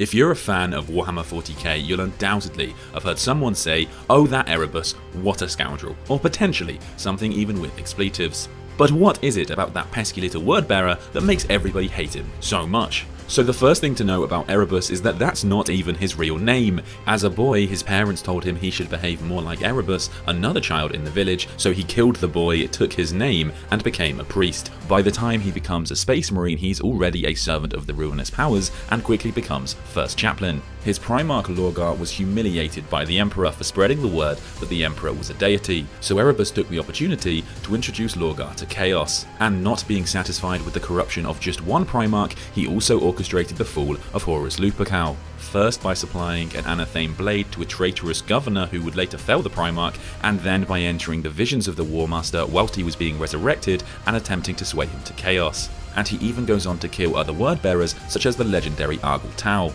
If you're a fan of Warhammer 40k, you'll undoubtedly have heard someone say, oh that Erebus, what a scoundrel, or potentially something even with expletives. But what is it about that pesky little word bearer that makes everybody hate him so much? So the first thing to know about Erebus is that that's not even his real name. As a boy, his parents told him he should behave more like Erebus, another child in the village, so he killed the boy, took his name, and became a priest. By the time he becomes a space marine, he's already a servant of the Ruinous Powers and quickly becomes first chaplain. His Primarch Lorgar was humiliated by the Emperor for spreading the word that the Emperor was a deity, so Erebus took the opportunity to introduce Lorgar to Chaos. And not being satisfied with the corruption of just one Primarch, he also orchestrated the fall of Horus Lupercal. First by supplying an anathame blade to a traitorous governor who would later fell the Primarch, and then by entering the visions of the War Master whilst he was being resurrected and attempting to sway him to chaos. And he even goes on to kill other word bearers such as the legendary Argel Tal.